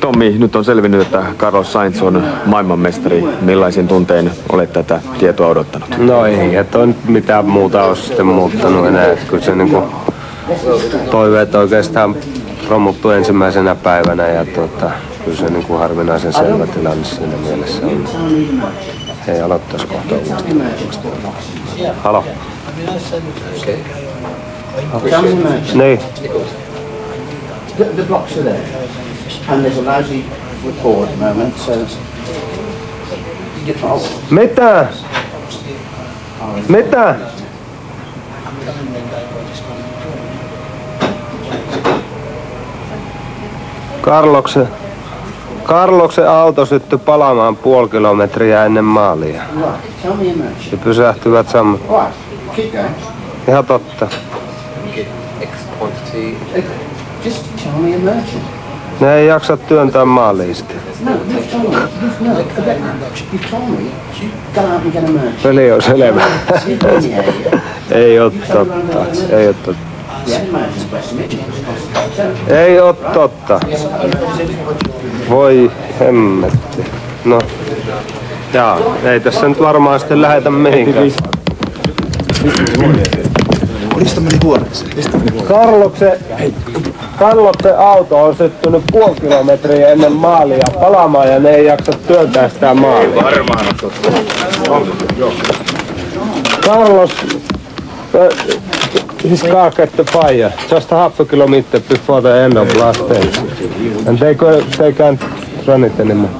Tommi, nyt on selvinnyt, että Carlos Sainz on maailmanmestari. Millaisin tuntein olet tätä tietoa odottanut? No ei, että on mitään muuta ole sitten muuttanut enää. Että kyllä se niin kuin, toiveet oikeastaan romuttu ensimmäisenä päivänä ja tuota, kyllä se niin kuin harvinaisen selvä tilanne siinä mielessä on. Hei, aloittaisi kohta uudestaan. Halo. Niin. The, the blocks are there, and there's a lousy report at the moment, so. Mitä? Mitä? Karloksen, Karloksen auto syttyi palamaan puoli kilometriä ennen maalia. Ja pysähtyvät going. Ihan totta. Just tell me your merchant. Ne ei jaksa työntää merchant. Peli on selvä. ei ole totta. Ei ole totta. Ei ole totta. Voi hemmetti. No. Jaa, ei tässä nyt varmaan sitten lähetä mihinkään. Mistä meni huoneeseen? Karloksen, Karloksen auto on syttynyt puoli kilometriä ennen maalia palamaan ja ne ei jaksa työntää sitä maalia. Varmaan Carlos, uh, he's car at the fire just half a kilometer before the end of last day. And they, go, they can't run it anymore.